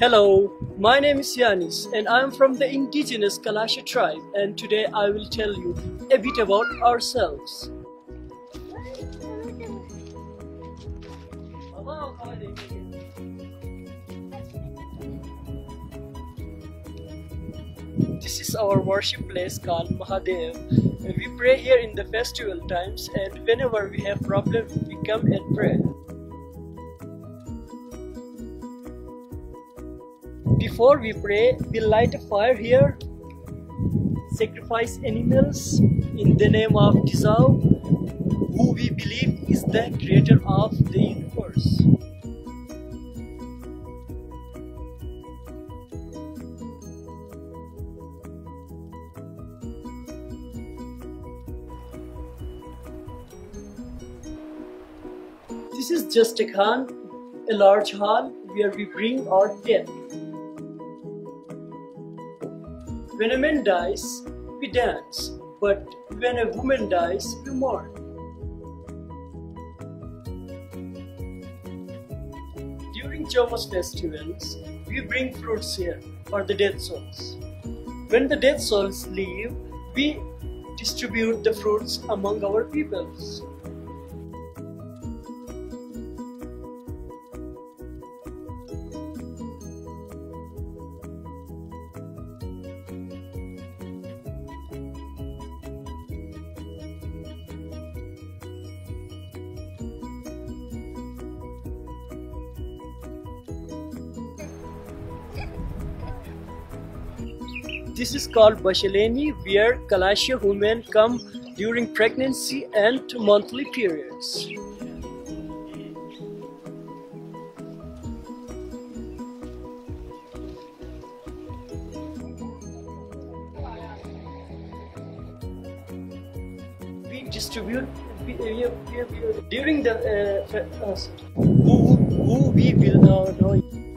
Hello, my name is Yanis and I am from the indigenous Kalasha tribe and today I will tell you a bit about ourselves. This is our worship place called Mahadev. We pray here in the festival times and whenever we have problems we come and pray. Before we pray, we light a fire here, sacrifice animals in the name of Dizao, who we believe is the creator of the universe. This is just a khan, a large hall where we bring our dead. When a man dies, we dance, but when a woman dies, we mourn. During Chomas festivals, we bring fruits here for the dead souls. When the dead souls leave, we distribute the fruits among our peoples. This is called Bashaleni where Kalasha women come during pregnancy and monthly periods. We distribute we, we, we, during the uh, uh, who, who we will now know.